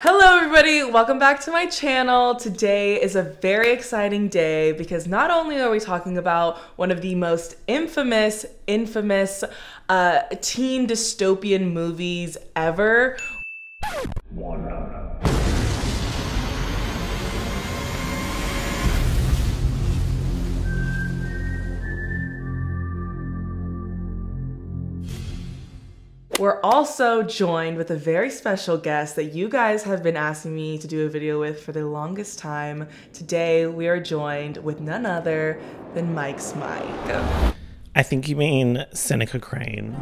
Hello everybody, welcome back to my channel. Today is a very exciting day because not only are we talking about one of the most infamous, infamous uh, teen dystopian movies ever. We're also joined with a very special guest that you guys have been asking me to do a video with for the longest time. Today, we are joined with none other than Mike's Mic. I think you mean Seneca Crane.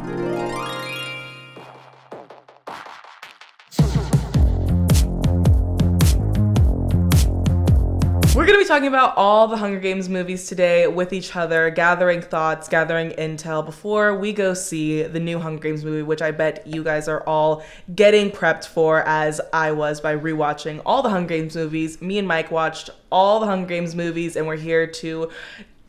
Talking about all the Hunger Games movies today with each other, gathering thoughts, gathering intel before we go see the new Hunger Games movie, which I bet you guys are all getting prepped for, as I was by rewatching all the Hunger Games movies. Me and Mike watched all the Hunger Games movies, and we're here to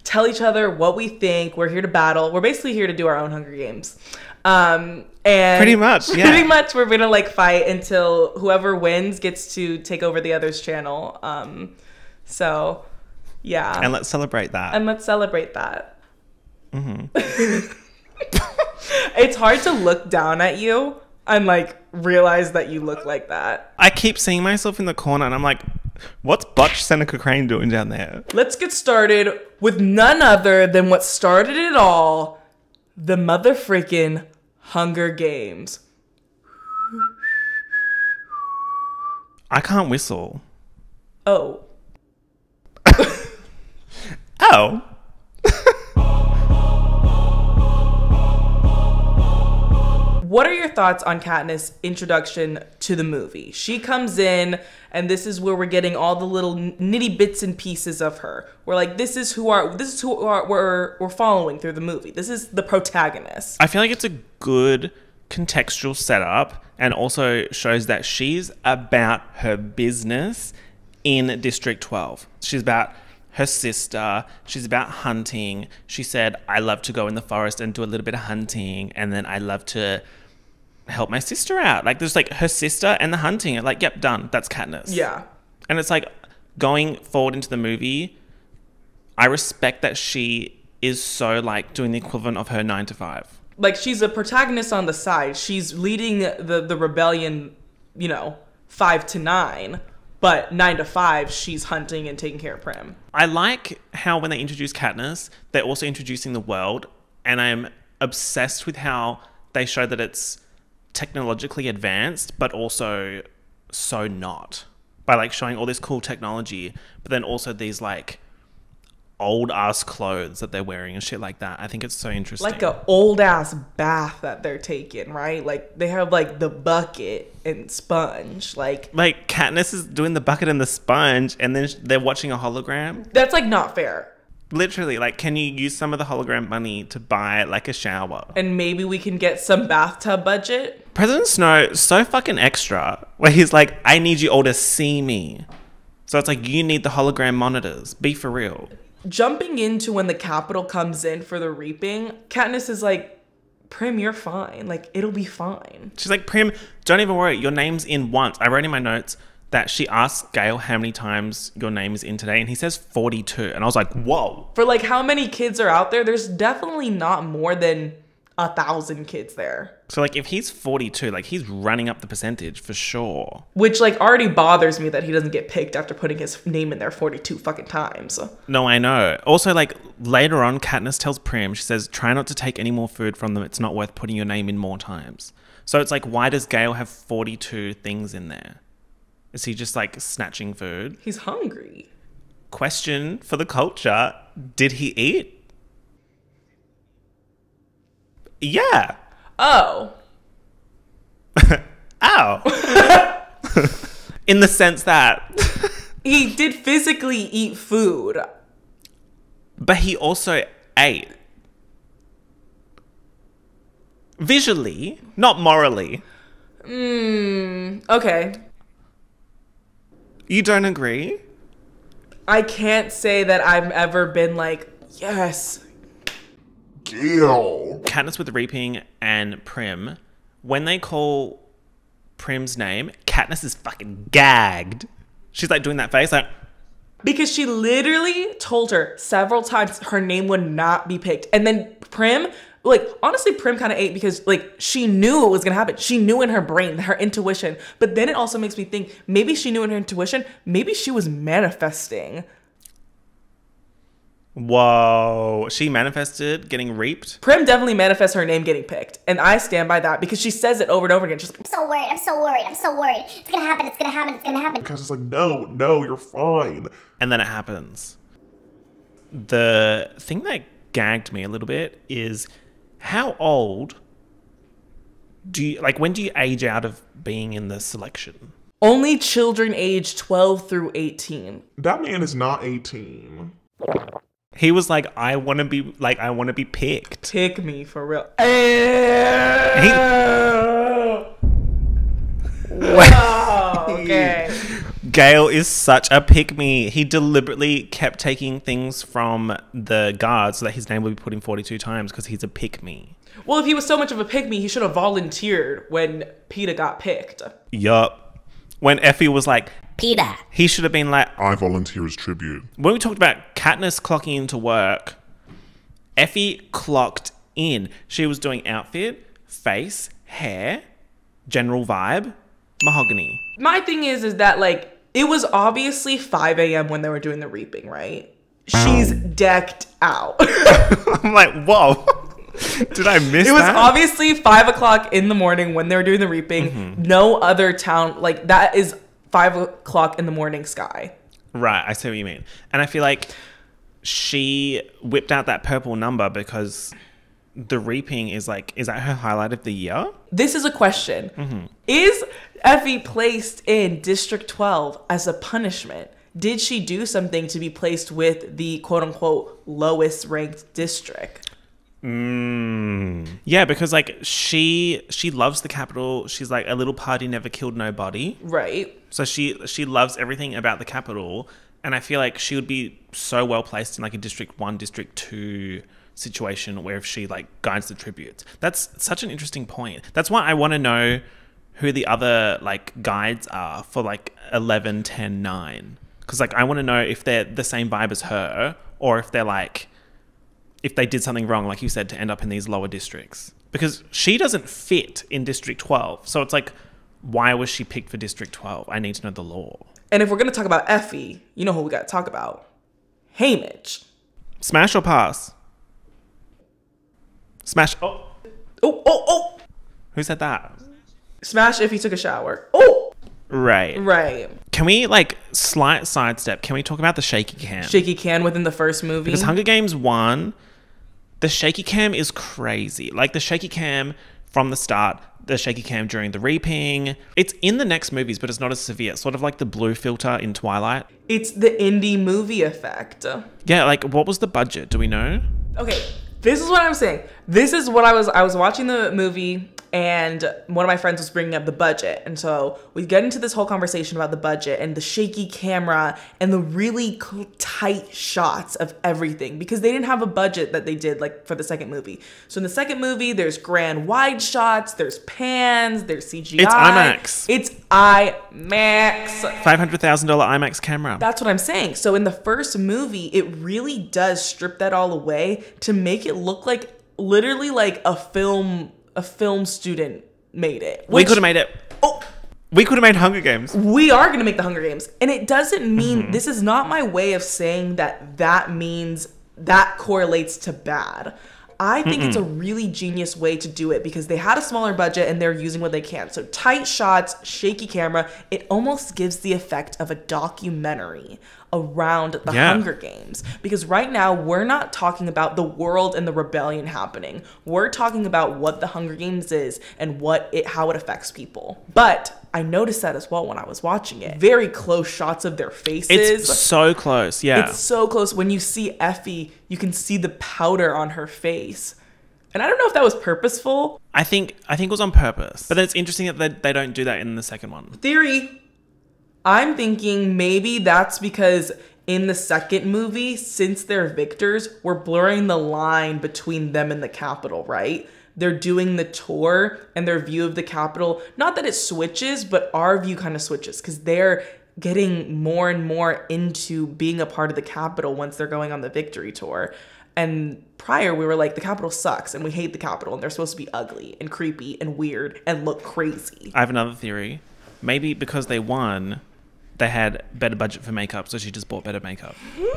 tell each other what we think. We're here to battle. We're basically here to do our own Hunger Games. Um, and Pretty much, yeah. Pretty much, we're gonna like fight until whoever wins gets to take over the other's channel. Um, so, yeah. And let's celebrate that. And let's celebrate that. Mm-hmm. it's hard to look down at you and like realize that you look like that. I keep seeing myself in the corner and I'm like, what's Butch Seneca Crane doing down there? Let's get started with none other than what started it all the mother freaking Hunger Games. I can't whistle. Oh. Oh. What are your thoughts on Katniss' introduction to the movie? She comes in, and this is where we're getting all the little nitty bits and pieces of her. We're like, this is who are this is who are, we're we're following through the movie. This is the protagonist. I feel like it's a good contextual setup and also shows that she's about her business in District 12. She's about her sister. She's about hunting. She said, I love to go in the forest and do a little bit of hunting. And then I love to help my sister out. Like, there's like her sister and the hunting. Like, yep, done. That's Katniss. Yeah. And it's like going forward into the movie, I respect that she is so like doing the equivalent of her nine to five. Like she's a protagonist on the side. She's leading the the rebellion, you know, 5 to 9, but 9 to 5 she's hunting and taking care of Prim. I like how when they introduce Katniss, they're also introducing the world, and I'm obsessed with how they show that it's technologically advanced, but also so not. By like showing all this cool technology, but then also these like old ass clothes that they're wearing and shit like that. I think it's so interesting. Like an old ass bath that they're taking, right? Like they have like the bucket and sponge. Like like Katniss is doing the bucket and the sponge, and then they're watching a hologram. that's like not fair. Literally, like, can you use some of the hologram money to buy like a shower? And maybe we can get some bathtub budget. President Snow so fucking extra, where he's like, "I need you all to see me." So it's like you need the hologram monitors. Be for real. Jumping into when the Capitol comes in for the reaping, Katniss is like, Prim, you're fine. Like, it'll be fine. She's like, "Prim, don't even worry. Your name's in once." I wrote in my notes that she asked Gale how many times your name is in today, and he says forty-two, and I was like, "Whoa." For like how many kids are out there, there's definitely not more than a thousand kids there. So like, if he's forty-two, like he's running up the percentage for sure. Which like already bothers me that he doesn't get picked after putting his name in there 42 fucking times. No, I know. Also, like later on, Katniss tells Prim, she says, "Try not to take any more food from them. It's not worth putting your name in more times." So it's like, why does Gale have forty-two things in there? Is he just like snatching food? He's hungry. Question for the culture: Did he eat? Yeah. Oh. Ow. in the sense that, He did physically eat food. but he also ate. Visually, not morally. Hmm, okay. You don't agree? I can't say that I've ever been like, yes, Deal. Katniss with Reaping and Prim, when they call Prim's name, Katniss is fucking gagged. She's like doing that face, like, Because she literally told her several times her name would not be picked. And then Prim, like, honestly, Prim kind of ate because, like, she knew it was going to happen. She knew in her brain, her intuition. But then it also makes me think maybe she knew in her intuition, maybe she was manifesting. Whoa. She manifested getting raped? Prim definitely manifests her name getting picked. And I stand by that because she says it over and over again. She's like, I'm so worried. I'm so worried. I'm so worried. It's gonna happen. It's gonna happen. It's gonna happen. Because it's like, no, no, you're fine. And then it happens. The thing that gagged me a little bit is how old do you like when do you age out of being in the selection? only children aged 12 through 18. That man is not 18. He was like, I want to be like, I want to be picked. Pick me for real. wow. Okay. Gale is such a pick me. He deliberately kept taking things from the guards so that his name would be put in 42 times because he's a pick me. Well, if he was so much of a pick me, he should have volunteered when Peeta got picked. Yup. When Effie was like, Peeta. he should have been like, I volunteer as tribute. when we talked about Katniss clocking into work, Effie clocked in. She was doing outfit, face, hair, general vibe, mahogany. My thing is, is that like it was obviously 5 a.m. when they were doing the reaping, right? She's decked out. I'm like, whoa. Did I miss It was that? obviously five o'clock in the morning when they were doing the reaping. Mm-hmm. No other town like that is five o'clock in the morning sky. Right, I see what you mean. And I feel like she whipped out that purple number because the reaping is like, is that her highlight of the year? This is a question: mm-hmm. Is Effie placed in District 12 as a punishment? Did she do something to be placed with the quote unquote lowest ranked district? Mm. Yeah, because like she she loves the Capitol. She's like a little party never killed nobody. Right. So she she loves everything about the Capitol, and I feel like she would be so well placed in like a District One, District Two situation where if she like guides the tributes. That's such an interesting point. That's why I want to know who the other like guides are for like 11, 10, 9. Because like I want to know if they're the same vibe as her or if they're like if they did something wrong, like you said, to end up in these lower districts. Because she doesn't fit in District 12. So it's like, why was she picked for District 12? I need to know the law. And if we're gonna talk about Effie, you know who we gotta talk about? Haymitch. Smash or pass? Smash. Oh, Oh, oh, oh! who said that? Smash if he took a shower. Oh! Right. Right. Can we, like, slight sidestep? Can we talk about the shaky cam? Shaky can within the first movie. Because Hunger Games 1, the shaky cam is crazy. Like, the shaky cam from the start, the shaky cam during the reaping. It's in the next movies, but it's not as severe. Sort of like the blue filter in Twilight. it's the indie movie effect. Yeah, like, what was the budget? Do we know? Okay, this is what I'm saying. This is what I was I was watching the movie and one of my friends was bringing up the budget. And so we get into this whole conversation about the budget and the shaky camera and the really tight shots of everything because they didn't have a budget that they did like for the second movie. So in the second movie, there's grand wide shots, there's pans, there's CGI. It's IMAX. It's IMAX. $500,000 IMAX camera. That's what I'm saying. So in the first movie, it really does strip that all away to make it look like literally like a film a film student made it. we could have made it. Oh, We could have made Hunger Games. we are going to make the Hunger Games. And it doesn't mean Mm-hmm. this is not my way of saying that that means that correlates to bad. I think it's a really genius way to do it because they had a smaller budget and they're using what they can. So tight shots, shaky camera, it almost gives the effect of a documentary around the Yeah. Hunger Games. Because right now we're not talking about the world and the rebellion happening. We're talking about what the Hunger Games is and what it how it affects people. But I noticed that as well when I was watching it. Very close shots of their faces. It's so close. Yeah. It's so close. When you see Effie, you can see the powder on her face. And I don't know if that was purposeful. I think I think it was on purpose. But it's interesting that they, they don't do that in the second one. Theory. I'm thinking maybe that's because in the second movie, since they're victors, we're blurring the line between them and the capital, right? they're doing the tour and their view of the Capitol, not that it switches, but our view kind of switches because they're getting more and more into being a part of the Capitol once they're going on the victory tour. And prior, we were like, the Capitol sucks and we hate the Capitol and they're supposed to be ugly and creepy and weird and look crazy. I have another theory. Maybe because they won, they had better budget for makeup, so she just bought better makeup.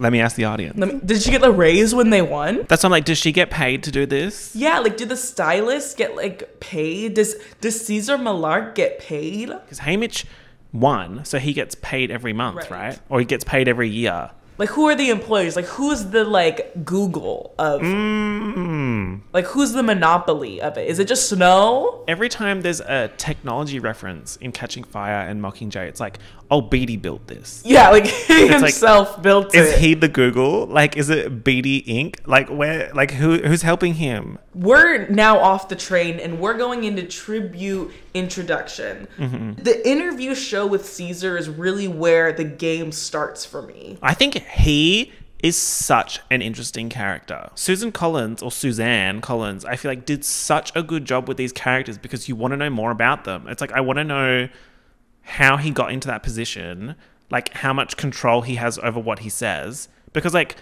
Let me ask the audience. Me- Did she get the raise when they won? That's why I'm like, does she get paid to do this? Yeah, like, do the stylists get like paid? Does does Caesar Millark get paid? Because Haymitch won, so he gets paid every month, Right. right? Or he gets paid every year. Like, who are the employers? Like, who's the like Google of? Mm. Like, who's the monopoly of it? Is it just Snow? Every time there's a technology reference in Catching Fire and Mockingjay, it's like, oh, Beetee built this. Yeah, like he like, himself built Is it. he the Google? Like, is it Beetee Inc? Like, where? Like, who? Who's helping him? we're now off the train and we're going into tribute introduction. Mm-hmm. The interview show with Caesar is really where the game starts for me. I think he is such an interesting character. Susan Collins or Suzanne Collins, I feel like did such a good job with these characters because you want to know more about them. It's like I want to know how he got into that position, like how much control he has over what he says because like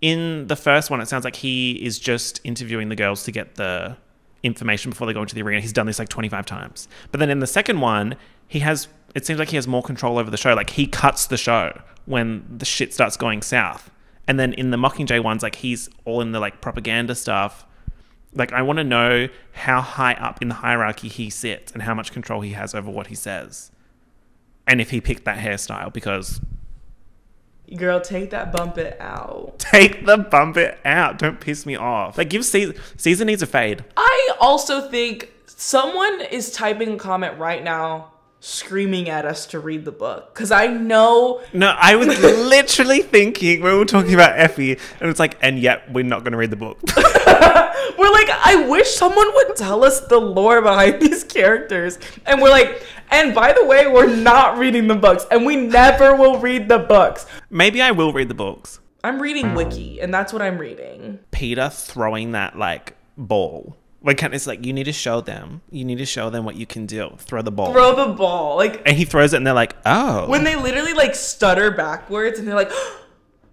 in the first one it sounds like he is just interviewing the girls to get the information before they go into the arena. He's done this like 25 times. But then in the second one, he has it seems like he has more control over the show. Like he cuts the show when the shit starts going south. And then in the Mockingjay ones, like he's all in the like propaganda stuff. Like I want to know how high up in the hierarchy he sits and how much control he has over what he says. And if he picked that hairstyle because Girl, take that bump it out. take the bump it out. Don't piss me off. Like give Caesar Caesar needs a fade. I also think someone is typing a comment right now screaming at us to read the book because I know No, I was literally thinking when we were talking about Effie, and it's like, and yet we're not going to read the book. we're like I wish someone would tell us the lore behind these characters and we're like and by the way we're not reading the books and we never will read the books. Maybe I will read the books. I'm reading wiki and that's what I'm reading. Peeta throwing that like ball. When Katniss is like, you need to show them. You need to show them what you can do. Throw the ball. Throw the ball like and he throws it, and they're like, oh. when they literally like stutter backwards and they're like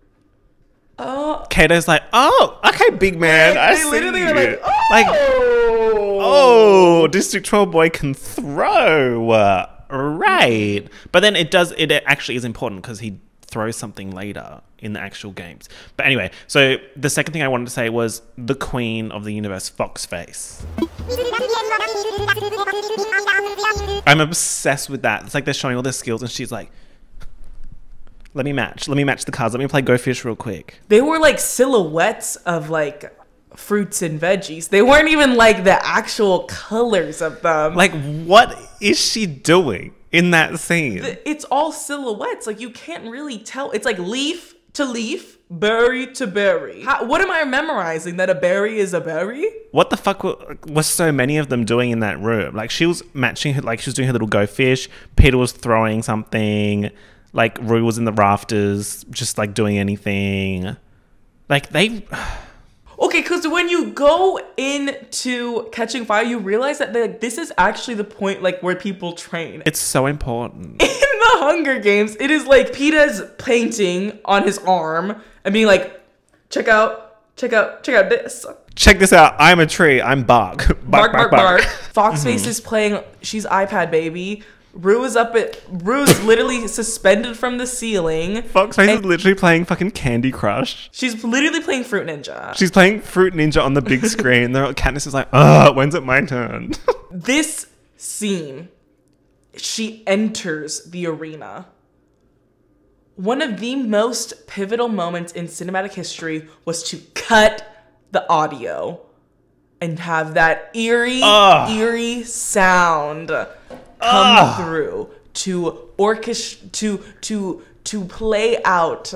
oh Cato's like, oh, okay, big man. I they see literally you. are like oh like, oh, District 12 boy can throw. Right. But then it does, it actually is important because he throws something later in the actual games. But anyway, so the second thing I wanted to say was the queen of the universe, Foxface. I'm obsessed with that. It's like they're showing all their skills, and she's like, let me match. Let me match the cards. Let me play Go Fish real quick. they were like silhouettes of like fruits and veggies. They weren't even like the actual colors of them. Like, what is she doing in that scene? it's all silhouettes. Like you can't really tell. It's like leaf to leaf, berry to berry. How, what am I memorizing? That a berry is a berry? what the fuck were, was so many of them doing in that room? Like, she was matching, her, like, she was doing her little Go Fish. Peeta was throwing something. Like, Rue was in the rafters, just like doing anything. Like, they. Okay, because when you go into Catching Fire, you realize that like, this is actually the point like where people train. It's so important. in the Hunger Games, it is like Peeta's painting on his arm and being like, check out, check out, check out this. Check this out. I'm a tree. I'm bark. Bark, bark, bark. Foxface mm-hmm. is playing, she's iPad baby. Rue is up at, Rue's literally suspended from the ceiling. Foxface is literally playing fucking Candy Crush. She's literally playing Fruit Ninja. She's playing Fruit Ninja on the big screen. They're, Katniss is like, ugh, when's it my turn? this scene, she enters the arena. One of the most pivotal moments in cinematic history was to cut the audio and have that eerie, Ugh. eerie sound come Ugh. through to orchest to to to play out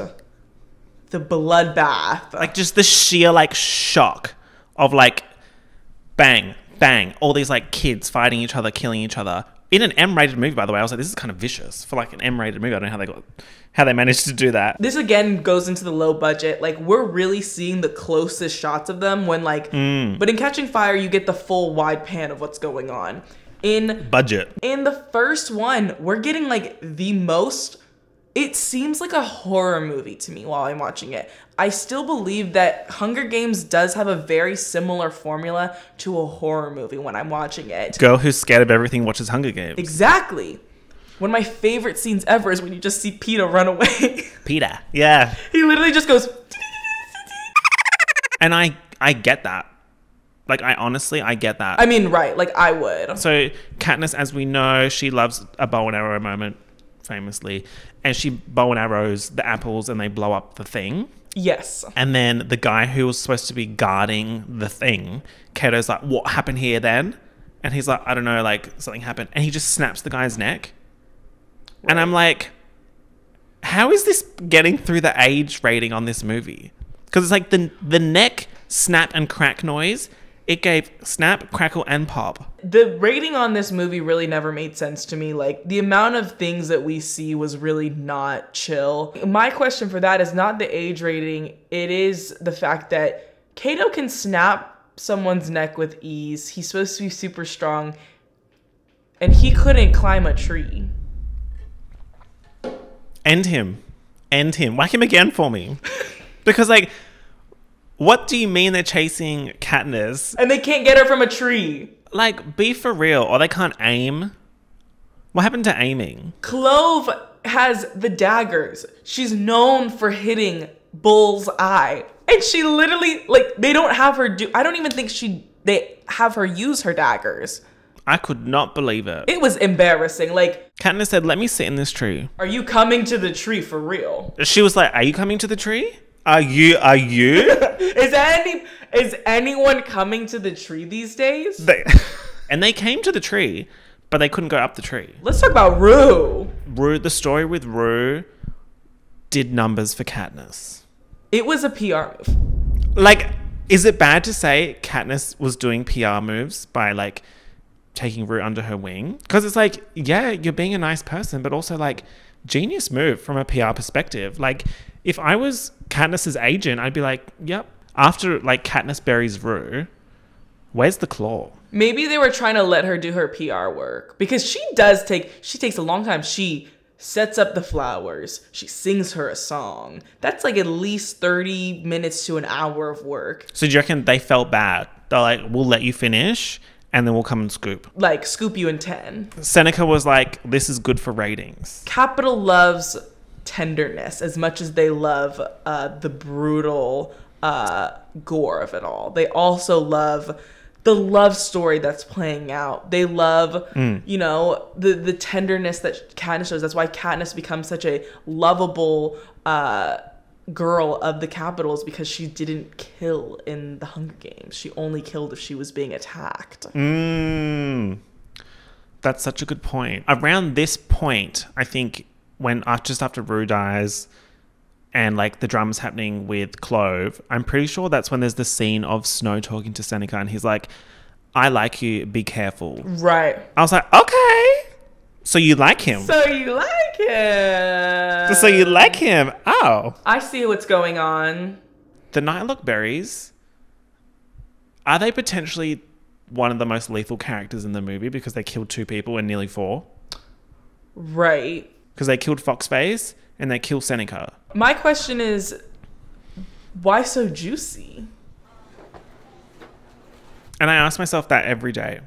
the bloodbath. like just the sheer like shock of like bang bang all these like kids fighting each other killing each other in an M-rated movie, by the way, I was like, this is kind of vicious for like an M-rated movie. I don't know how they got, how they managed to do that. This again goes into the low budget. Like we're really seeing the closest shots of them when like mm. but in Catching Fire you get the full wide pan of what's going on. In Budget. in the first one, we're getting like the most it seems like a horror movie to me while I'm watching it. I still believe that Hunger Games does have a very similar formula to a horror movie when I'm watching it. Girl who's scared of everything watches Hunger Games. Exactly. One of my favorite scenes ever is when you just see Peeta run away. Peeta. Yeah. he literally just goes And I I get that. Like I honestly I get that. I mean, right, like I would. so Katniss, as we know, she loves a bow and arrow moment, famously, and she bow and arrows the apples and they blow up the thing. Yes. And then the guy who was supposed to be guarding the thing, Cato's like, "What happened here then?" And he's like, "I don't know, like something happened." And he just snaps the guy's neck. And I'm like, "How is this getting through the age rating on this movie?" Because it's like the the neck snap and crack noise. It gave snap, crackle, and pop. The rating on this movie really never made sense to me. Like the amount of things that we see was really not chill. My question for that is not the age rating, it is the fact that Cato can snap someone's neck with ease. He's supposed to be super strong. And he couldn't climb a tree. End him. End him. Whack him again for me. because like, what do you mean they're chasing Katniss? And they can't get her from a tree. Like, be for real, or they can't aim. What happened to aiming? Clove has the daggers. She's known for hitting Bull's eye. And she literally like they don't have her do I don't even think she they have her use her daggers. I could not believe it. It was embarrassing. Like, Katniss said, "Let me sit in this tree." are you coming to the tree for real? She was like, "Are you coming to the tree? Are you? Are you?" Is any is anyone coming to the tree these days? they, and they came to the tree, but they couldn't go up the tree. Let's talk about Rue. Rue, the story with Rue, did numbers for Katniss. It was a PR move. Like, is it bad to say Katniss was doing PR moves by like taking Rue under her wing? Because it's like, yeah, you're being a nice person, but also like genius move from a PR perspective. Like, if I was Katniss's agent, I'd be like, yep. After like Katniss buries Rue, where's the claw? Maybe they were trying to let her do her PR work because she does take she takes a long time. She sets up the flowers. She sings her a song. That's like at least 30 minutes to an hour of work. So do you reckon they felt bad? They're like, we'll let you finish, and then we'll come and scoop. Like scoop you in 10. Seneca was like, this is good for ratings. Capitol loves tenderness as much as they love uh, the brutal uh, gore of it all. They also love the love story that's playing out. They love, you know, the the tenderness that Katniss shows. That's why Katniss becomes such a lovable uh, girl of the Capitals because she didn't kill in the Hunger Games. She only killed if she was being attacked. Mm. That's such a good point. Around this point, I think when just after Rue dies and like the drama's happening with Clove, I'm pretty sure that's when there's the scene of Snow talking to Seneca and he's like, I like you, be careful. Right. I was like, okay. So you like him. So you like him? So you like him. Oh. I see what's going on. The Nightlock Berries, are they potentially one of the most lethal characters in the movie because they killed two people and nearly four? Right. Because they killed Foxface and they killed Seneca. My question is, why so juicy? And I ask myself that every day.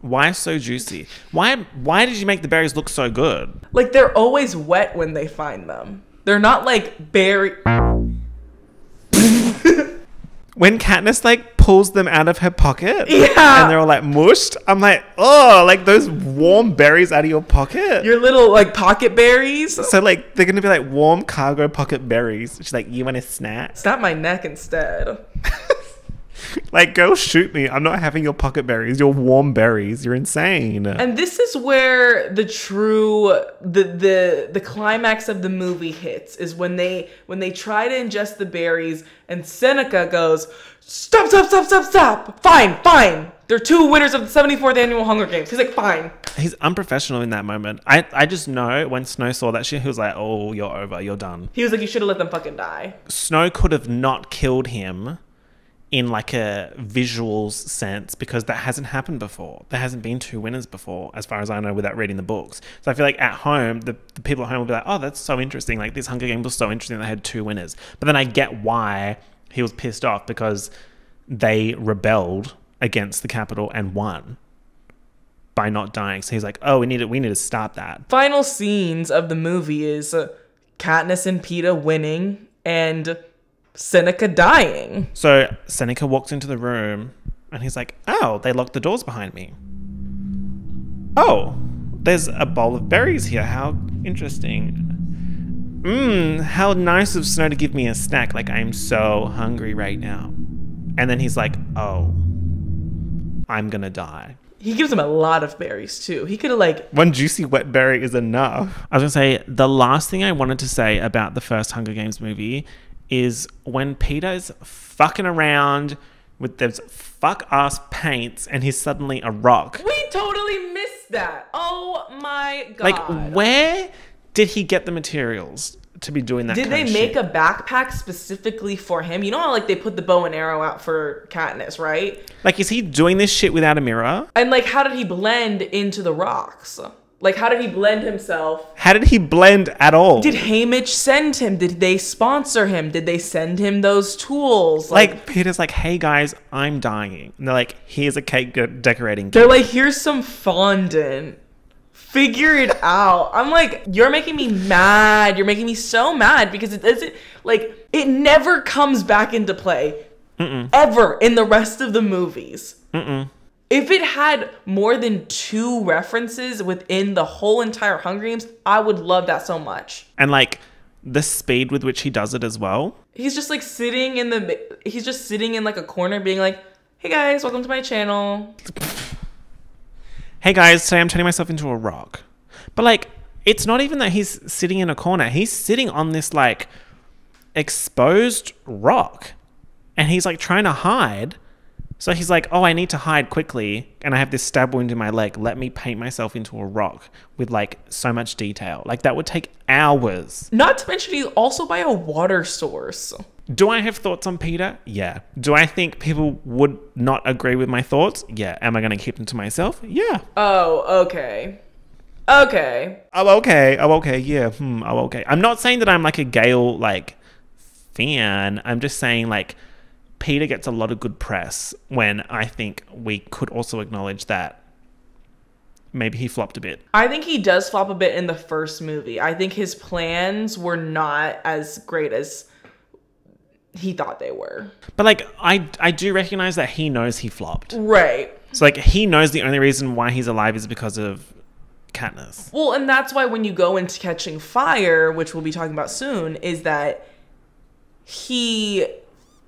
Why so juicy? Why why did you make the berries look so good? Like they're always wet when they find them. They're not like berry. When Katniss like pulls them out of her pocket Yeah. and they're all like mushed, I'm like, oh, like those warm berries out of your pocket. Your little like pocket berries. so like they're gonna be like warm cargo pocket berries. She's like, you want a snack? Snap my neck instead. Like, go shoot me. I'm not having your pocket berries, your warm berries. You're insane. And this is where the true the the the climax of the movie hits is when they when they try to ingest the berries and Seneca goes, "Stop, stop, stop, stop, stop. Fine, fine. They're two winners of the 74th annual Hunger Games." He's like, "Fine." He's unprofessional in that moment. I, I just know when Snow saw that shit, he was like, oh, you're over. You're done. He was like, "You should have let them fucking die." Snow could have not killed him in like a visuals sense because that hasn't happened before. There hasn't been two winners before, as far as I know, without reading the books. So I feel like at home, the, the people at home will be like, oh, that's so interesting. Like this Hunger Games was so interesting. They had two winners. But then I get why he was pissed off because they rebelled against the Capitol and won by not dying. So he's like, oh, we need to, we need to stop that. Final scenes of the movie is uh, Katniss and Peeta winning and Seneca dying. So Seneca walks into the room and he's like, Oh, they locked the doors behind me. Oh, there's a bowl of berries here. How interesting. Mmm, how nice of Snow to give me a snack. Like, I'm so hungry right now. And then he's like, Oh, I'm gonna die. He gives him a lot of berries too. He could have like One juicy wet berry is enough. I was gonna say, the last thing I wanted to say about the first Hunger Games movie is when Peeta is fucking around with those fuck ass paints and he's suddenly a rock. we totally missed that. Oh my god. Like, where did he get the materials to be doing that? Did they make shit? a backpack specifically for him? You know how like they put the bow and arrow out for Katniss, right? Like, is he doing this shit without a mirror? And like how did he blend into the rocks? Like how did he blend himself? How did he blend at all? Did Haymitch send him? Did they sponsor him? Did they send him those tools? like, Peeta's like, hey guys, I'm dying. And they're like, here's a cake de- decorating. They're like, here's some fondant. Figure it out. I'm like, you're making me mad. You're making me so mad because it doesn't like it never comes back into play ever in the rest of the movies. If it had more than two references within the whole entire Hunger Games, I would love that so much. And like, the speed with which he does it as well. He's just like sitting in the he's just sitting in like a corner being like, "Hey guys, welcome to my channel." hey guys, today I'm turning myself into a rock. But like, it's not even that he's sitting in a corner. He's sitting on this like exposed rock and he's like trying to hide. So he's like, oh, I need to hide quickly. And I have this stab wound in my leg. Let me paint myself into a rock with like so much detail. Like that would take hours. Not to mention he's also by a water source. Do I have thoughts on Peeta? Yeah. Do I think people would not agree with my thoughts? Yeah. Am I going to keep them to myself? Yeah. Oh, okay. Okay. Oh, okay. Oh, okay. Yeah. Hmm. Oh, okay. I'm not saying that I'm like a Gale like fan. I'm just saying like Peeta gets a lot of good press when I think we could also acknowledge that maybe he flopped a bit. I think he does flop a bit in the first movie. I think his plans were not as great as he thought they were. But like I I do recognize that he knows he flopped. Right. So like he knows the only reason why he's alive is because of Katniss. Well, and that's why when you go into Catching Fire, which we'll be talking about soon, is that he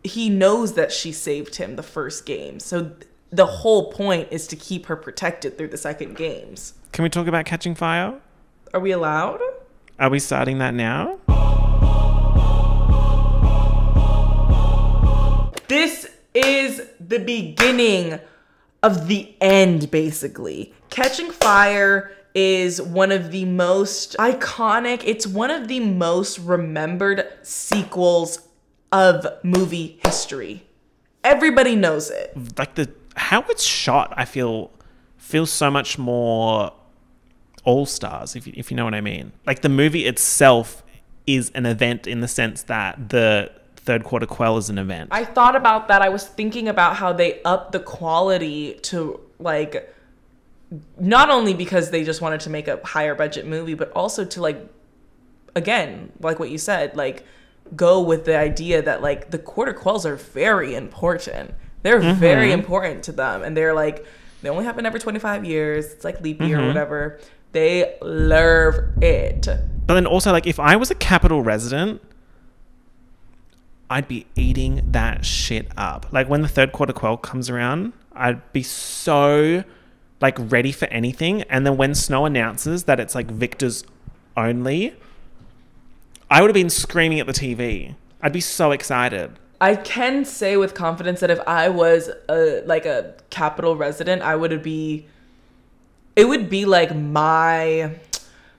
he knows that she saved him the first game. So th- the whole point is to keep her protected through the second games. Can we talk about catching fire? Are we allowed? Are we starting that now? This is the beginning of the end, basically. Catching Fire is one of the most iconic, it's one of the most remembered sequels of movie history. Everybody knows it. Like the how it's shot, I feel feels so much more all stars, if you, if you know what I mean. Like the movie itself is an event in the sense that the third quarter quell is an event. I thought about that. I was thinking about how they upped the quality to like not only because they just wanted to make a higher budget movie, but also to like again, like what you said, like go with the idea that like the quarter quells are very important. They're mm-hmm. very important to them and they're like they only happen every 25 years. It's like leap year or mm-hmm. whatever. They love it. But then also, like, if I was a Capitol resident, I'd be eating that shit up. Like when the third quarter quell comes around, I'd be so like ready for anything. And then when Snow announces that it's like Victor's only, I would have been screaming at the TV. I'd be so excited. I can say with confidence that if I was a like a Capitol resident, I would be. It would be like my,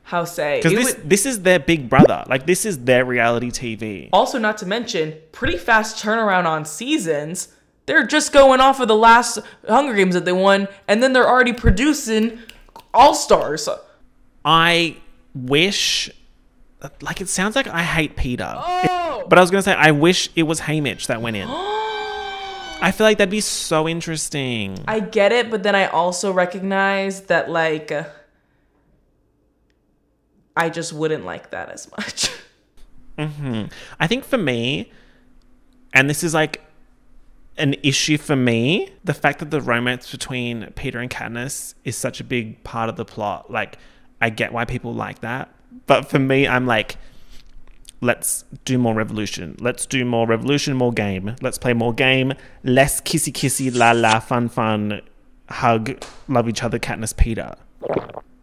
how say? Because this would- this is their big brother. Like this is their reality TV. also, not to mention, pretty fast turnaround on seasons. They're just going off of the last Hunger Games that they won, and then they're already producing All Stars. I wish, like, it sounds like I hate Peeta. Oh, But I was gonna say, I wish it was Haymitch that went in. I feel like that'd be so interesting. I get it, but then I also recognize that like I just wouldn't like that as much. Mm-hmm. I think for me, and this is like an issue for me, the fact that the romance between Peeta and Katniss is such a big part of the plot. Like, I get why people like that, but for me, I'm like, let's do more revolution. Let's do more revolution, more game. Let's play more game, less kissy kissy, la la, fun fun, hug, love each other, Katniss, Peeta.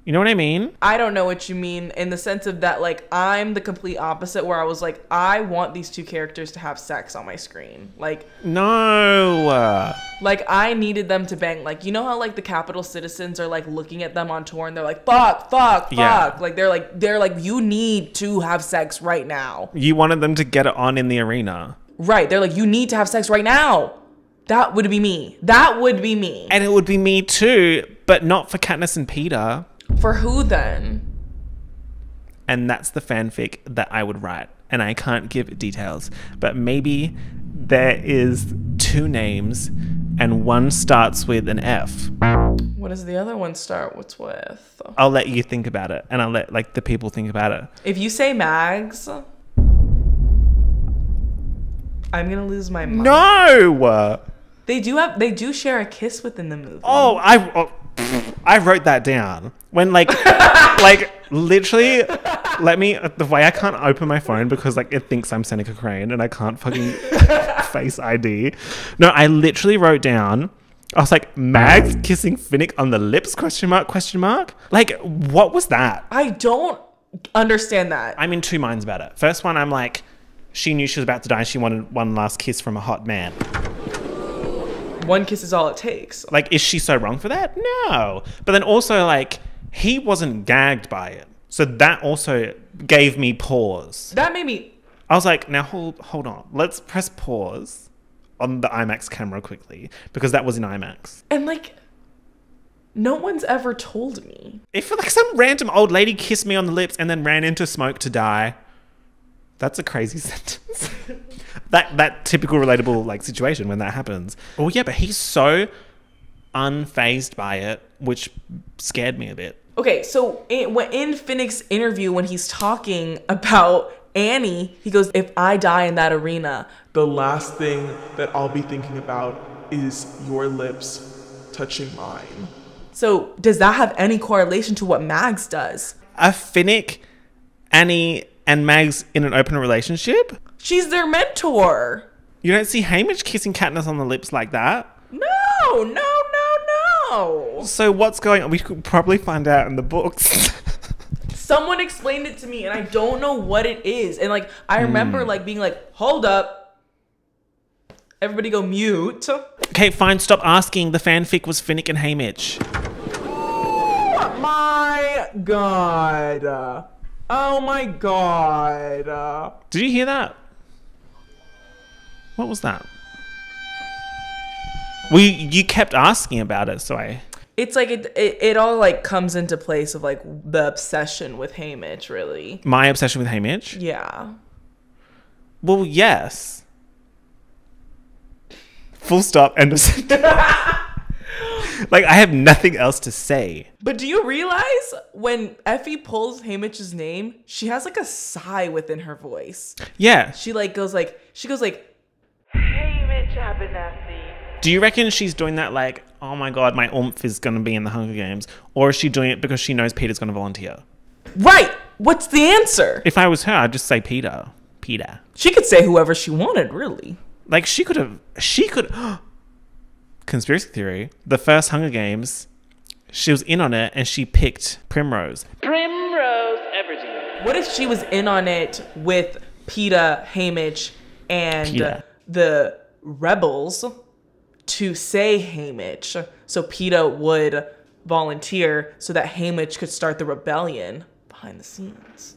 You know what I mean? I don't know what you mean in the sense of that like I'm the complete opposite where I was like I want these two characters to have sex on my screen. Like No. like I needed them to bang. Like you know how like the Capitol citizens are like looking at them on tour and they're like fuck, fuck, fuck. Yeah. Like they're like they're like you need to have sex right now. You wanted them to get it on in the arena. Right. They're like you need to have sex right now. That would be me. That would be me. And it would be me too, but not for Katniss and Peeta. For who then? And that's the fanfic that I would write. And I can't give details. But maybe there is two names and one starts with an F. What does the other one start what's with? I'll let you think about it and I'll let like the people think about it. If you say Mags, I'm gonna lose my mind. No! They do have they do share a kiss within the movie. Oh, I oh, I wrote that down. When like like literally let me the way I can't open my phone because like it thinks I'm Seneca Crane and I can't fucking face ID. No, I literally wrote down I was like Mags kissing Finnick on the lips question mark question mark? Like what was that? I don't understand that. I'm in two minds about it. First one I'm like she knew she was about to die and she wanted one last kiss from a hot man. One kiss is all it takes. Like, is she so wrong for that? No. But then also, like, he wasn't gagged by it. So that also gave me pause. That made me I was like, now hold hold on. Let's press pause on the IMAX camera quickly because that was in IMAX. and like no one's ever told me. If like some random old lady kissed me on the lips and then ran into smoke to die, that's a crazy sentence. That that typical relatable like situation when that happens. Oh yeah, but he's so unfazed by it, which scared me a bit. Okay, so in, when in Finnick's interview when he's talking about Annie, he goes, "If I die in that arena, The last thing that I'll be thinking about is your lips touching mine. So does that have any correlation to what Mags does? A Finnick, Annie, and Mags in an open relationship? She's their mentor. You don't see Haymitch kissing Katniss on the lips like that. No, no, no, no. So what's going on? We could probably find out in the books. Someone explained it to me and I don't know what it is. And like I remember hmm. like being like, "Hold up." Everybody go mute. okay, fine. Stop asking. The fanfic was Finnick and Haymitch. Oh my god. Oh my god. Did you hear that? What was that? We you kept asking about it, so I It's like it, it it all like comes into place of like the obsession with Haymitch, really. my obsession with Haymitch. Yeah. Well, yes. Full stop. End of sentence. like I have nothing else to say. But do you realize when Effie pulls Haymitch's name, she has like a sigh within her voice. Yeah. She like goes like she goes like. Do you reckon she's doing that like, oh my god, my oomph is going to be in the Hunger Games, or is she doing it because she knows Peeta's going to volunteer? Right. What's the answer? If I was her, I'd just say Peeta. Peter. She could say whoever she wanted, really. Like she could have. She could. Conspiracy theory: the first Hunger Games, she was in on it and she picked Primrose. Primrose Evergy. What if she was in on it with Peeta, Haymitch, and Peeta. the rebels to say Haymitch, so Peeta would volunteer so that Haymitch could start the rebellion behind the scenes?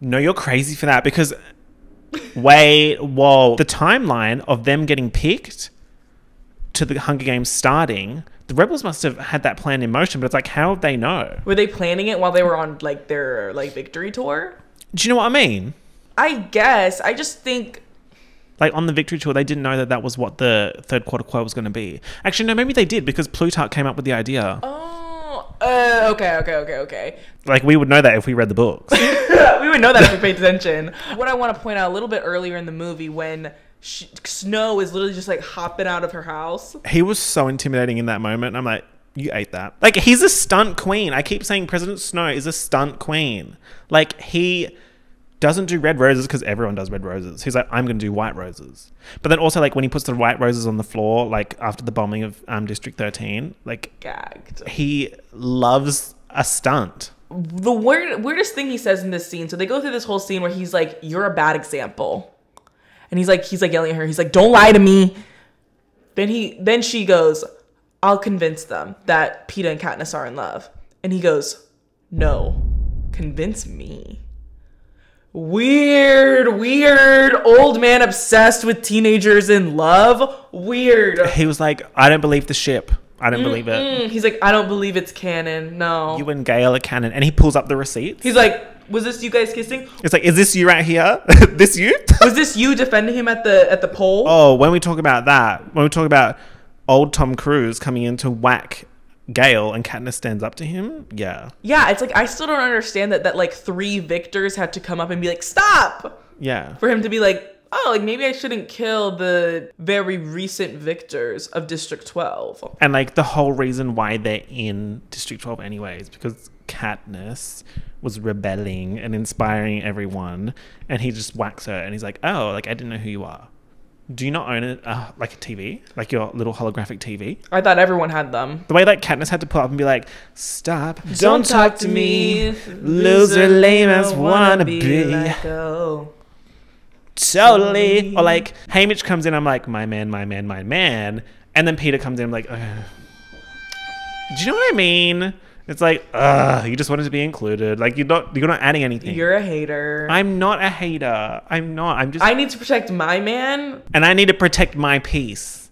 No, you're crazy for that because wait, whoa. The timeline of them getting picked to the Hunger Games starting, the rebels must have had that plan in motion, but it's like, how would they know? Were they planning it while they were on like their like victory tour? Do you know what I mean? I guess. I just think Like on the victory tour, they didn't know that that was what the third quarter quote was going to be. Actually, no, maybe they did because Plutarch came up with the idea. Oh, uh, okay, okay, okay, okay. Like we would know that if we read the books. we would know that if we paid attention. What I want to point out a little bit earlier in the movie when she, Snow is literally just like hopping out of her house. he was so intimidating in that moment. I'm like, you ate that. Like he's a stunt queen. I keep saying President Snow is a stunt queen. Like he doesn't do red roses because everyone does red roses. He's like, I'm going to do white roses. But then also like when he puts the white roses on the floor, like after the bombing of um, District 13, like Gagged. he loves a stunt. The weird, weirdest thing he says in this scene. So they go through this whole scene where he's like, "You're a bad example," and he's like, he's like yelling at her. He's like, "Don't lie to me." Then he, then she goes, "I'll convince them that Peeta and Katniss are in love," and he goes, "No, convince me." Weird, weird old man obsessed with teenagers in love. Weird. He was like, I don't believe the ship. I don't believe it. He's like, I don't believe it's canon. No. You and Gale are canon. And he pulls up the receipts. He's like, was this you guys kissing? It's like, is this you right here? this you? Was this you defending him at the at the poll? oh, when we talk about that, when we talk about old Tom Cruise coming in to whack Gale and Katniss stands up to him, yeah. Yeah, it's like I still don't understand that that like three victors had to come up and be like, stop, Yeah. for him to be like, oh, like maybe I shouldn't kill the very recent victors of District Twelve. And like the whole reason why they're in District 12 anyways, because Katniss was rebelling and inspiring everyone, and he just whacks her, and he's like, "Oh, like I didn't know who you are. Do you not own it, uh, like a TV, like your little holographic TV?" I thought everyone had them. The way like Katniss had to pull up and be like, "Stop! Don't talk to me, loser, lame as wanna be." Like, oh. totally. Or like Haymitch comes in, I'm like, my man, my man, my man. And then Peeta comes in, I'm like, Ugh. do you know what I mean? It's like, ugh, you just wanted to be included. Like you're not, you're not adding anything. You're a hater. I'm not a hater. I'm not. I'm just, I need to protect my man. and I need to protect my peace.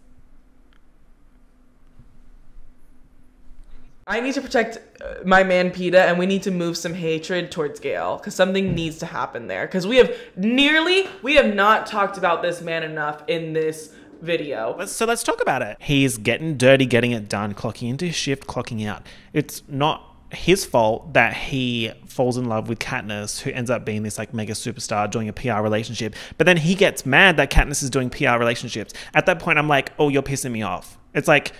I need to protect uh, my man Peeta, and we need to move some hatred towards Gale because something needs to happen there. Because we have nearly, we have not talked about this man enough in this video. So let's talk about it. He's getting dirty, getting it done, clocking into his shift, clocking out. It's not his fault that he falls in love with Katniss, who ends up being this like mega superstar doing a PR relationship. But then he gets mad that Katniss is doing PR relationships. At that point, I'm like, oh, you're pissing me off. It's like,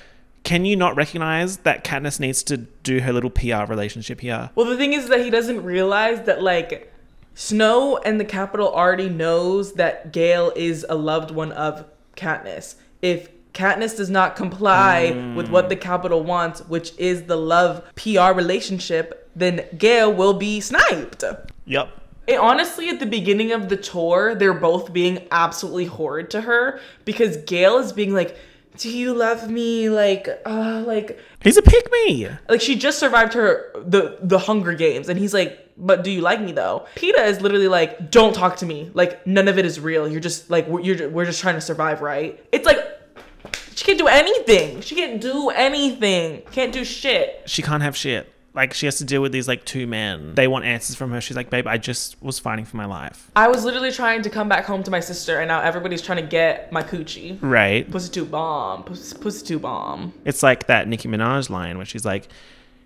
can you not recognize that Katniss needs to do her little PR relationship here? Well, the thing is that he doesn't realize that like Snow and the Capitol already knows that Gale is a loved one of Katniss. If Katniss does not comply with what the Capitol wants, which is the love PR relationship, then Gale will be sniped. Yep. And honestly, at the beginning of the tour, they're both being absolutely horrid to her because Gale is being like, "Do you love me?" Like, uh, like, He's a pick me. like she just survived her the the Hunger Games, and he's like, "But do you like me though?" Peeta is literally like, "Don't talk to me. Like, none of it is real. You're just like we're, you're we're just trying to survive, right?" It's like she can't do anything. She can't do anything. Can't do shit. She can't have shit. Like she has to deal with these like two men. They want answers from her. She's like, babe, I just was fighting for my life. I was literally trying to come back home to my sister, and now everybody's trying to get my coochie. Right. Pussy too bomb. Pussy, pussy too bomb. It's like that Nicki Minaj line where she's like,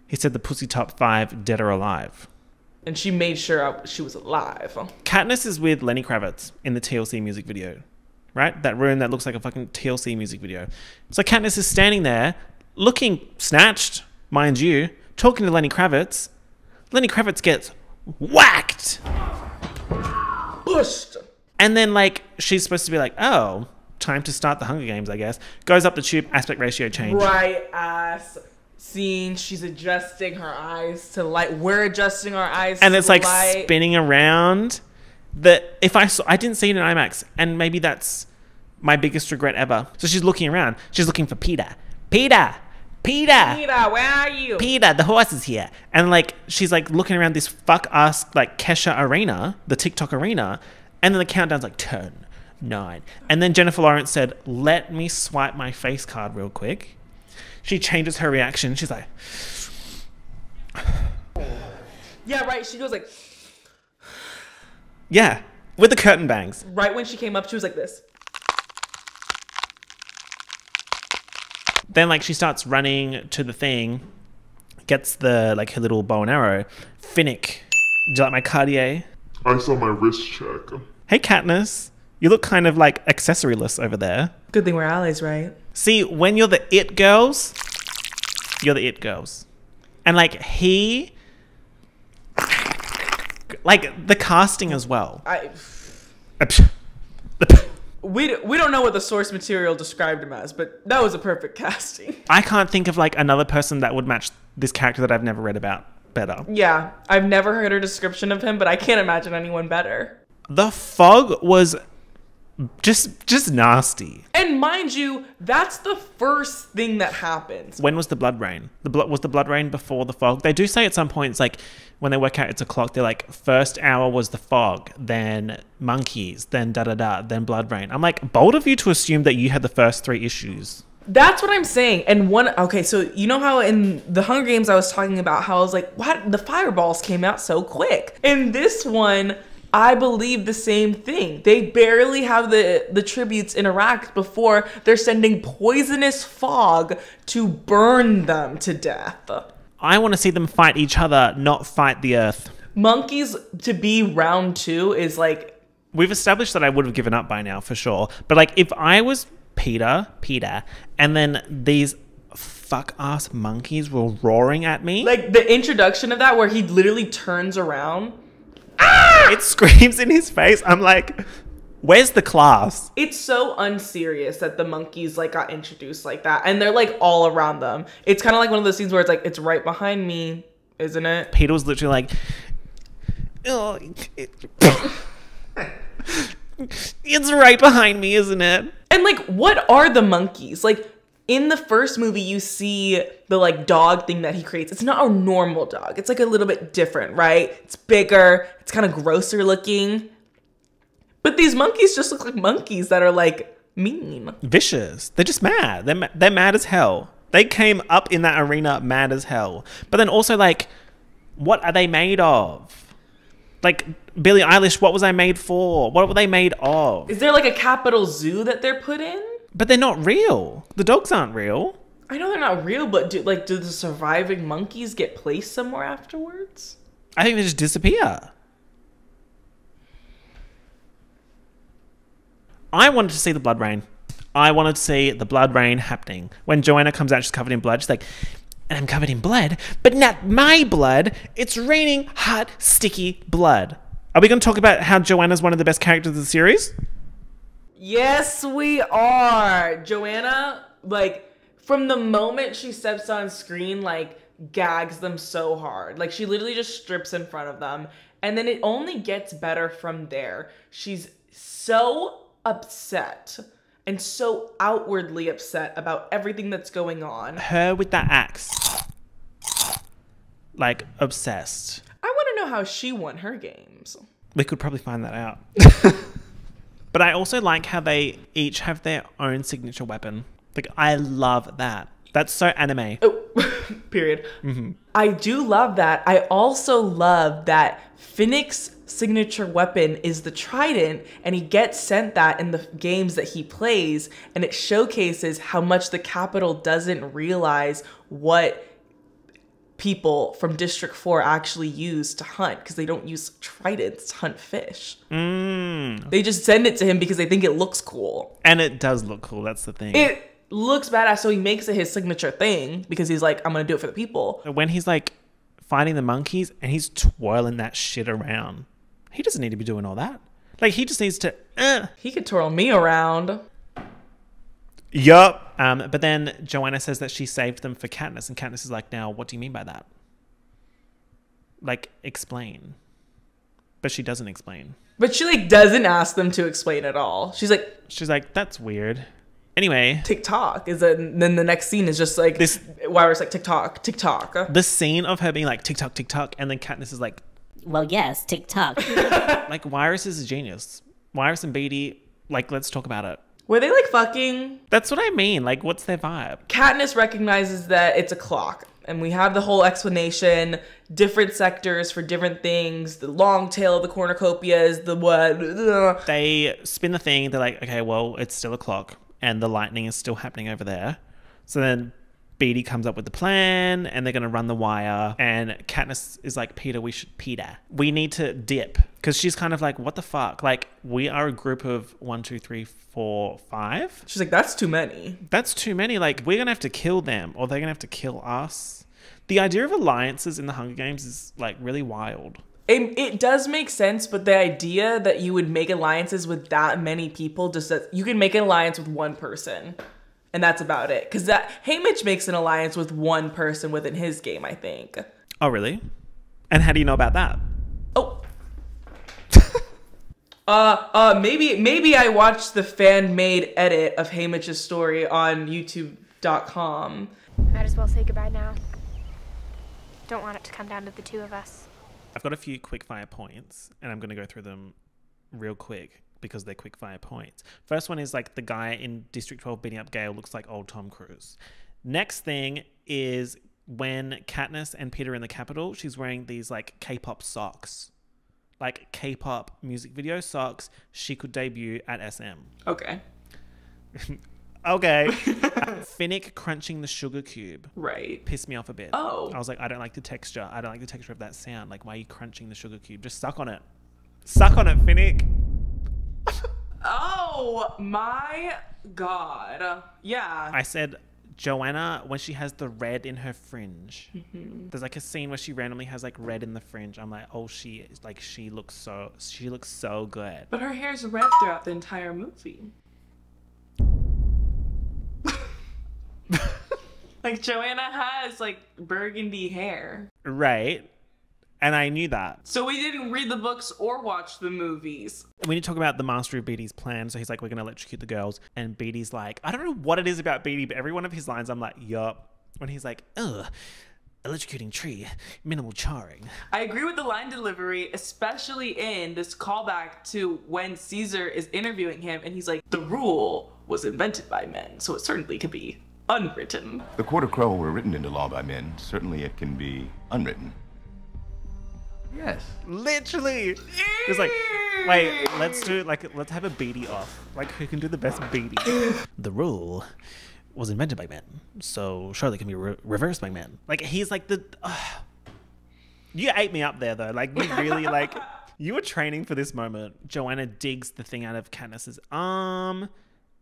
he said the pussy top five, dead or alive. And she made sure I, she was alive. Katniss is with Lenny Kravitz in the TLC music video, right? That room that looks like a fucking TLC music video. So Katniss is standing there, looking snatched, mind you, talking to Lenny Kravitz. Lenny Kravitz gets whacked. Pushed. And then like she's supposed to be like, oh, time to start the Hunger Games, I guess. Goes up the tube, aspect ratio change. Bright ass scene. She's adjusting her eyes to light. We're adjusting our eyes and to it's like light. spinning around. That if I saw, I didn't see it in IMAX, and maybe that's my biggest regret ever. So she's looking around. She's looking for Peeta. Peeta. Peeta. Peeta, where are you? Peeta, the horse is here. And like she's like looking around this fuck ass like Kesha arena, the TikTok arena, and then the countdown's like turn nine, And then Jennifer Lawrence said, Let me swipe my face card real quick. She changes her reaction. She's like, Yeah, right. She goes like Yeah. With the curtain bangs. right when she came up, she was like this. Then like she starts running to the thing, gets the like her little bow and arrow. Finnick. Do you like my Cartier? I saw my wrist check. Hey Katniss. You look kind of like accessoryless over there. Good thing we're allies, right? See, when you're the it girls, you're the it girls. And like he like the casting as well. I we we don't know what the source material described him as, but that was a perfect casting. I can't think of like another person that would match this character that I've never read about better. Yeah, I've never heard a description of him, but I can't imagine anyone better. The fog was just just nasty. And mind you, that's the first thing that happens. When was the blood rain? The blood was the blood rain before the fog. They do say at some points, like when they work out it's a clock, they're like first hour was the fog, then monkeys, then da da da, then blood rain. I'm like, bold of you to assume that you had the first three issues. That's what I'm saying. And one, okay, so you know how in the Hunger Games I was talking about how I was like, what? The fireballs came out so quick. In this one, I believe the same thing. They barely have the the tributes interact before they're sending poisonous fog to burn them to death. I want to see them fight each other, not fight the earth. Monkeys to be round two is like We've established that I would have given up by now for sure. But like if I was Peeta, Peeta, and then these fuck ass monkeys were roaring at me, like the introduction of that where he literally turns around. Ah! it screams in his face. I'm like, where's the class? It's so unserious that the monkeys like got introduced like that, and they're like all around them. It's kind of like one of those scenes where it's like it's right behind me, isn't it? Peeta was literally like, oh, it- it's right behind me, isn't it? And like, what are the monkeys like? In the first movie, you see the like dog thing that he creates. It's not a normal dog. It's like a little bit different, right? It's bigger. It's kind of grosser looking. But these monkeys just look like monkeys that are like mean. Vicious. They're just mad. They're, ma- they're mad as hell. They came up in that arena mad as hell. But then also, like, what are they made of? Like, Billie Eilish, what was I made for? What were they made of? Is there like a Capitol zoo that they're put in? But they're not real. The dogs aren't real. I know they're not real, but do like do the surviving monkeys get placed somewhere afterwards? I think they just disappear. I wanted to see the blood rain. I wanted to see the blood rain happening. When Johanna comes out, she's covered in blood. She's like, and I'm covered in blood, but not my blood. It's raining hot, sticky blood. Are we going to talk about how Johanna's one of the best characters of the series? Yes, we are. Johanna, like, from the moment she steps on screen, like, gags them so hard. Like, she literally just strips in front of them. And then it only gets better from there. She's so upset and so outwardly upset about everything that's going on. Her with that axe. Like, obsessed. I want to know how she won her games. We could probably find that out. but I also like how they each have their own signature weapon. Like, I love that. That's so anime. Oh, period. Mm-hmm. I do love that. I also love that Finnick's signature weapon is the trident, and he gets sent that in the games that he plays, and it showcases how much the Capitol doesn't realize what people from District 4 actually use to hunt because they don't use tridents to hunt fish. Mm. They just send it to him because they think it looks cool. And it does look cool. That's the thing. It looks badass, so he makes it his signature thing because he's like, I'm gonna do it for the people. when he's like fighting the monkeys and he's twirling that shit around. He doesn't need to be doing all that. Like he just needs to. Uh. He could twirl me around. Yup. Um, but then Johanna says that she saved them for Katniss, and Katniss is like, "Now, what do you mean by that? Like, explain." But she doesn't explain. But she like doesn't ask them to explain at all. She's like, She's like, "That's weird." Anyway, TikTok is it? And then the next scene is just like This- this. Wiress like TikTok, TikTok. the scene of her being like TikTok, TikTok, and then Katniss is like, Well, yes, TikTok. "Like, Wiress is a genius. Wiress and Beetee, like, let's talk about it." Were they like fucking? That's what I mean. Like, what's their vibe? Katniss recognizes that it's a clock, and we have the whole explanation. Different sectors for different things. The long tail of the cornucopias. The what? they spin the thing. They're like, okay, well, it's still a clock, and the lightning is still happening over there. So then Beetee comes up with the plan, and they're gonna run the wire. And Katniss is like, Peeta, we should Peeta, we need to dip, because she's kind of like, what the fuck? Like, we are a group of one, two, three, four, five. She's like, that's too many. That's too many. Like, we're gonna have to kill them, or they're gonna have to kill us. The idea of alliances in the Hunger Games is like really wild. It, it does make sense, but the idea that you would make alliances with that many people, just that you can make an alliance with one person, and that's about it. Because that Haymitch makes an alliance with one person within his game, I think. Oh, really? And how do you know about that? Oh. Uh, uh, maybe maybe I watched the fan made edit of Haymitch's story on YouTube.com. Might as well say goodbye now. Don't want it to come down to the two of us. I've got a few quick fire points, and I'm going to go through them real quick because they're quick fire points. First one is like the guy in District 12 beating up Gale looks like old Tom Cruise. Next thing is when Katniss and Peeta are in the Capitol, she's wearing these like K-pop socks, like K-pop music video sucks. She could debut at SM. Okay, Okay. Finnick crunching the sugar cube right. pissed me off a bit. Oh. I was like, I don't like the texture. I don't like the texture of that sound. Like, why are you crunching the sugar cube? Just suck on it. Suck on it, Finnick. Oh my god. Yeah. I said, Johanna, when she has the red in her fringe, mm-hmm. there's like a scene where she randomly has like red in the fringe. I'm like, oh, she is like, she looks so, she looks so good. But her hair's red throughout the entire movie. like Johanna has like burgundy hair. Right. And I knew that. So we didn't read the books or watch the movies. We need to talk about the master of Beetee's plan. So he's like, we're going to electrocute the girls. And Beetee's like, I don't know what it is about Beetee, but every one of his lines, I'm like, yup. When he's like, ugh, electrocuting tree, minimal charring. I agree with the line delivery, especially in this callback to when Caesar is interviewing him and he's like, the rule was invented by men, so it certainly could be unwritten. The Quarter Crow were written into law by men. Certainly it can be unwritten. Yes. Literally. It's like, wait, let's do like let's have a Beetee off. Like who can do the best Beetee? the rule was invented by men, so surely it can be re- reversed by men. Like he's like the. ugh. you ate me up there though. Like you really like. You were training for this moment. Joanna digs the thing out of Katniss's arm,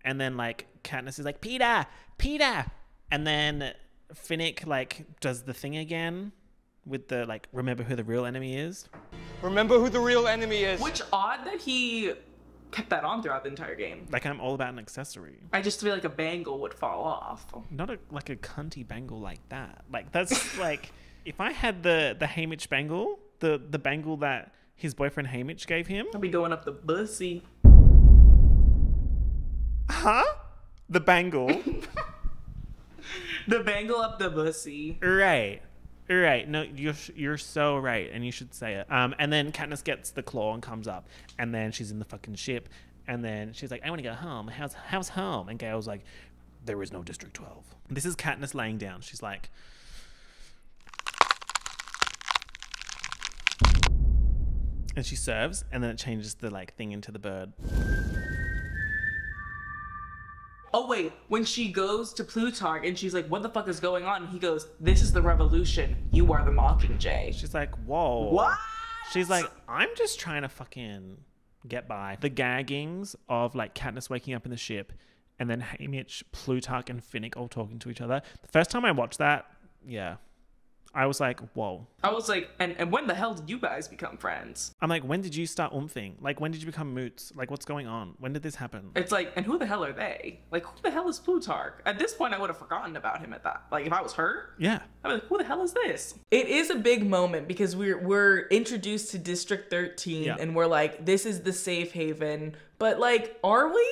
and then like Katniss is like Peeta, Peeta, and then Finnick like does the thing again with the like remember who the real enemy is. Remember who the real enemy is. Which odd that he kept that on throughout the entire game. Like I'm all about an accessory, I just feel like a bangle would fall off. not a like a cunty bangle like that. Like that's like if I had the the Haymitch bangle, the the bangle that his boyfriend Haymitch gave him, I'll be going up the bussy. huh? The bangle, The bangle up the bussy. right? Right. No, you're you're so right, and you should say it. Um, and then Katniss gets the claw and comes up, and then she's in the fucking ship, and then she's like, "I want to go home. How's how's home?" And Gale's like, "There is no District 12." This is Katniss laying down. She's like, and she serves, and then it changes the like thing into the bird. Oh wait, when she goes to Plutarch and she's like, "What the fuck is going on?" And he goes, "This is the revolution. You are the Mockingjay." She's like, "Whoa." What? She's like, I'm just trying to fucking get by. The gaggings of like Katniss waking up in the ship and then Haymitch, Plutarch, and Finnick all talking to each other. The first time I watched that, yeah, I was like, whoa. I was like, and, and when the hell did you guys become friends? I'm like, when did you start umphing? Like, when did you become moots? Like, what's going on? When did this happen? It's like, and who the hell are they? Like, who the hell is Plutarch? At this point, I would have forgotten about him at that. Like, if I was her, Yeah. I'm like, who the hell is this? It is a big moment because we're we're introduced to District 13 Yeah. and we're like, this is the safe haven. But like, are we?